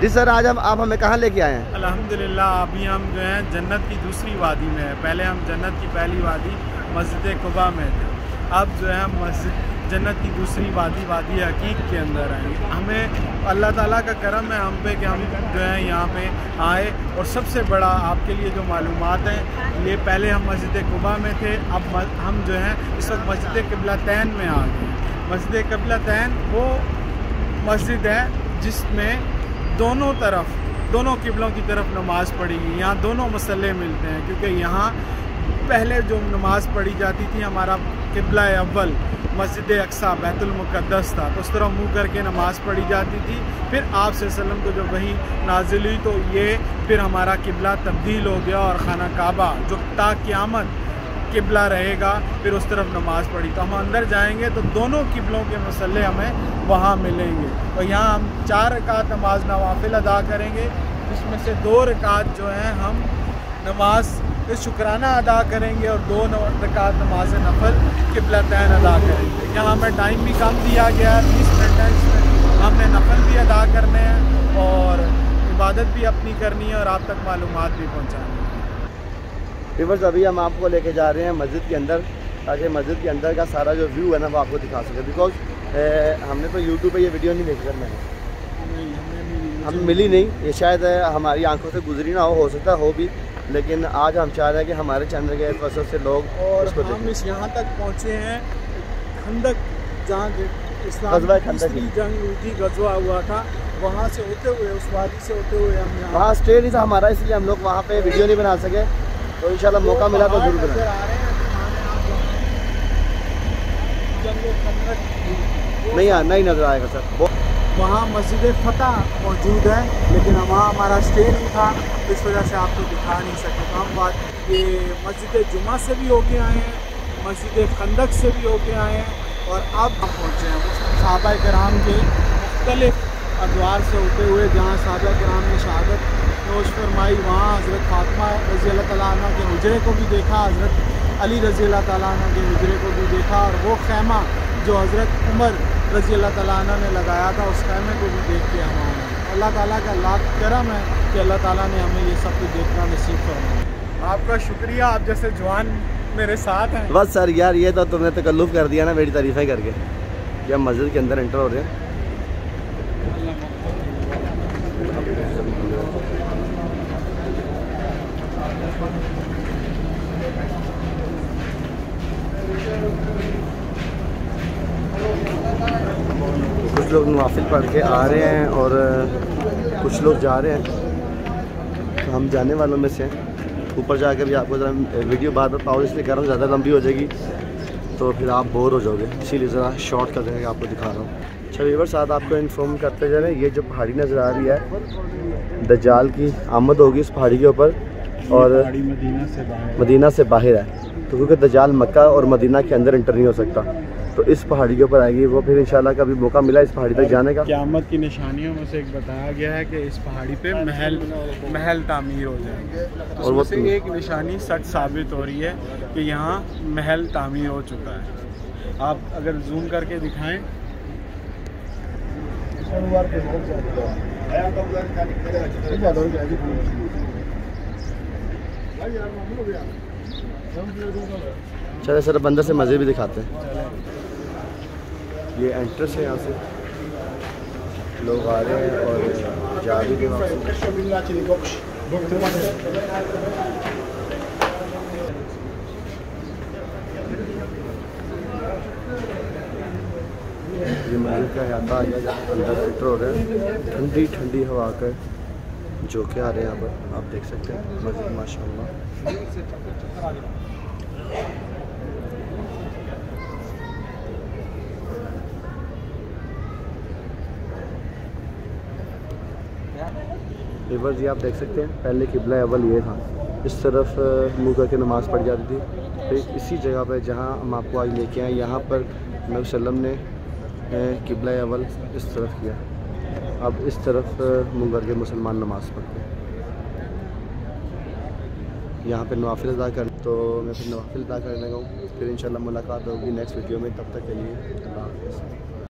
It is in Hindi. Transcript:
जी सर, आज हम आप हमें कहाँ लेके आए हैं? अल्हम्दुलिल्लाह, अभी हम जो हैं जन्नत की दूसरी वादी में हैं। पहले हम जन्नत की पहली वादी मस्जिद कुबा में थे। अब जो है मस्जिद, जन्नत की दूसरी वादी वादी हकीक के अंदर आएँगे हमें अल्लाह ताला का करम है हम पे कि हम जो है यहाँ पे आए और सबसे बड़ा आपके लिए जो मालूम हैं, ये पहले हम मस्जिद कुबा में थे, अब हम जो हैं इस वक्त मस्जिद कबलातैन में आ गए मस्जिद कबलातैन वो मस्जिद है जिसमें दोनों तरफ़, दोनों किबलों की तरफ़ नमाज़ पढ़ेगी। यहाँ दोनों मसले मिलते हैं, क्योंकि यहाँ पहले जो नमाज़ पढ़ी जाती थी, हमारा किबला अव्वल, मस्जिद अक्सा बैतुलमुक़दस था तो उस तरह मुँह करके नमाज़ पढ़ी जाती थी। फिर आप वसल्लम को जब वही नाजिल हुई तो ये फिर हमारा किबला तब्दील हो गया और खाना काबा, जो ता क़्यामत किबला रहेगा, फिर उस तरफ़ नमाज़ पढ़ी। तो हम अंदर जाएँगे तो दोनों किबलों के मसले हमें वहाँ मिलेंगे। तो यहाँ हम चार रकात नमाज़ नवाफिल अदा करेंगे, जिसमें से दो रकात जो हैं हम नमाज़ शुक्राना अदा करेंगे और दो रकात नमाज़ नफल किबला तैन अदा करेंगे। यहाँ हमें टाइम भी कम दिया गया है, तीस मिनट इसमें हमने नफल भी अदा करने हैं और इबादत भी अपनी करनी है और आप तक मालूम भी पहुँचानी है। रिवर्स अभी हम आपको लेके जा रहे हैं मस्जिद के अंदर ताकि मस्जिद के अंदर का सारा जो व्यू है ना वो आपको दिखा सके। बिकॉज़ हमने तो यूट्यूब पे ये वीडियो नहीं देखी सर मैंने। हम मिली नहीं। ये शायद हमारी आँखों से गुजरी ना हो हो सकता हो भी। लेकिन आज हम चाह रहे हैं कि हमारे चैनल के वजह से लोग और हम इस यहाँ तक पहुँचे हैं खंदक जहाँ जंग हुई गजवा हुआ था वहाँ से होते हुए उस वादी से होते हुए हम वहाँ स्टे नहीं था हमारा इसलिए हम लोग वहाँ पे वीडियो नहीं बना सके। तो इंशाल्लाह तो मौका मिला तो ज़रूर बना नहीं नहीं नज़र आएगा सर। वहाँ मस्जिद फ़तह मौजूद है, लेकिन वहाँ हमारा स्टे नहीं था। इस वजह से आपको दिखा नहीं सके। तो हम बात ये मस्जिद जुमा से भी होके आए हैं, मस्जिद खंदक से भी होके आए हैं, और अब हम पहुँचे हैं। सहाबा कराम के मुख्तलिफ़ अदवार से होते हुए, जहाँ सहाबा कराम ने शहादत नोश फरमाई, वहाँ हज़रत फातमा रज़ी अल्लाह के हजरे को भी देखा हज़रत अली रज़ी अल्लाह के हजरे को भी देखा और वो खैमा जो हज़रत उमर रज़ी अल्लाह ने लगाया था उस खैमे को भी देख के हम आए। अल्लाह ताला का लाख करम है कि अल्लाह ताला ने हमें ये सब कुछ देखना नसीब करना आपका शुक्रिया आप जैसे जवान मेरे साथ हैं। बस सर यार ये तो तुमने तकल्लुफ़ कर दिया ना मेरी तारीफ़ें करके जब मस्जिद के अंदर इंटर हो रहे हैं। कुछ लोग नवाफिल पढ़ के आ रहे हैं और कुछ लोग जा रहे हैं। तो हम जाने वालों में से हैं। ऊपर जाकर भी आपको ज़रा वीडियो बार बार पाओ, इसलिए कर रहा हूँ, ज़्यादा लंबी हो जाएगी। तो फिर आप बोर हो जाओगे। इसीलिए ज़रा शॉर्ट कर देंगे आपको दिखा रहा हूँ। अच्छा वीवर साथ आपको इन्फॉर्म करते जा रहे हैं, ये जो पहाड़ी नज़र आ रही है दजाल की आमद होगी इस पहाड़ी के ऊपर। और मदीना से बाहर मदीना से बाहर है। तो क्योंकि दजाल मक्का और मदीना के अंदर इंटर नहीं हो सकता तो इस पहाड़ी के ऊपर आएगी वो फिर इंशाल्लाह कभी मौका मिला इस पहाड़ी तक जाने का। क्यामत की निशानियों में से एक बताया गया है कि इस पहाड़ी पे महल महल तामीर हो जाएँगे। तो और वो से एक निशानी सच साबित हो रही है कि यहाँ महल तामीर हो चुका है। आप अगर जूम करके दिखाएँ। चले सर, बंदर से मज़े भी दिखाते हैं। ये एंट्रेंस है यहाँ से। लोग आ रहे हैं और जा भी रहे ये महल का याता अंदर फ़िल्टर हो रहे हैं। ठंडी ठंडी हवा का जो के आ रहे हैं यहाँ पर, आप देख सकते हैं मस्जिद माशाल्लाह। रिवर जी, आप देख सकते हैं, पहले किबला अवल ये था। इस तरफ़ मुँह करके नमाज़ पढ़ जाती थी। फिर इसी जगह पर जहाँ हम आपको आज लेके आए, यहाँ पर नबी वसल्लम ने किबला अवल इस तरफ़ किया। अब इस तरफ़ मुंगर के मुसलमान नमाज़ पढ़ते हैं। यहाँ पे नवाफिल अदा कर तो मैं फिर नवाफिल अदा करने लगा हूँ। फिर इंशाल्लाह मुलाकात होगी नेक्स्ट वीडियो में, तब तक के लिए अल्लाह हाफ़